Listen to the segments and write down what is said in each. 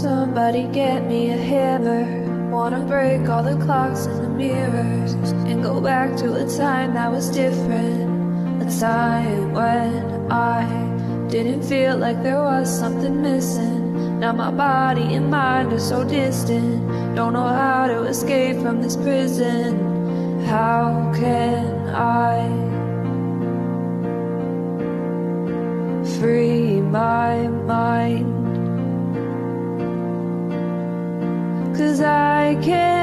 Somebody get me a hammer. Wanna break all the clocks in the mirrors and go back to a time that was different. A time when I didn't feel like there was something missing. Now my body and mind are so distant. Don't know how to escape from this prison. How can I free my mind? Cause I can't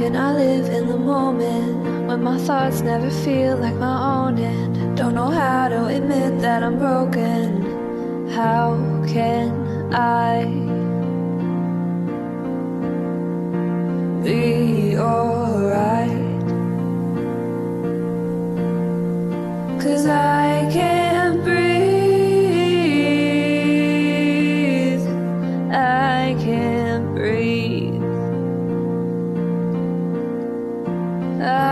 Can I live in the moment when my thoughts never feel like my own and don't know how to admit that I'm broken? How can I be alright? Cause I I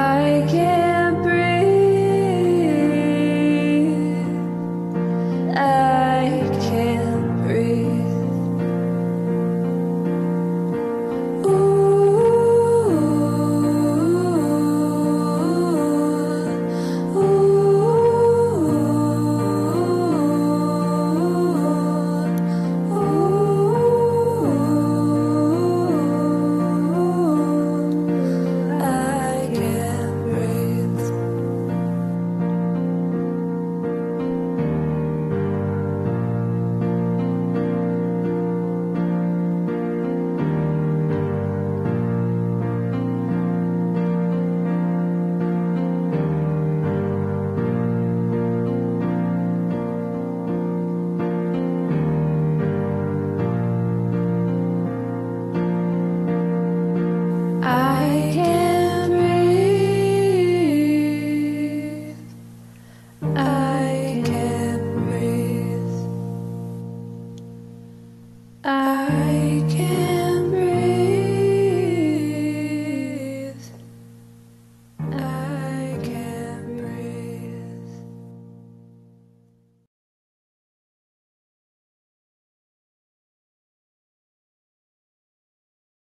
I can't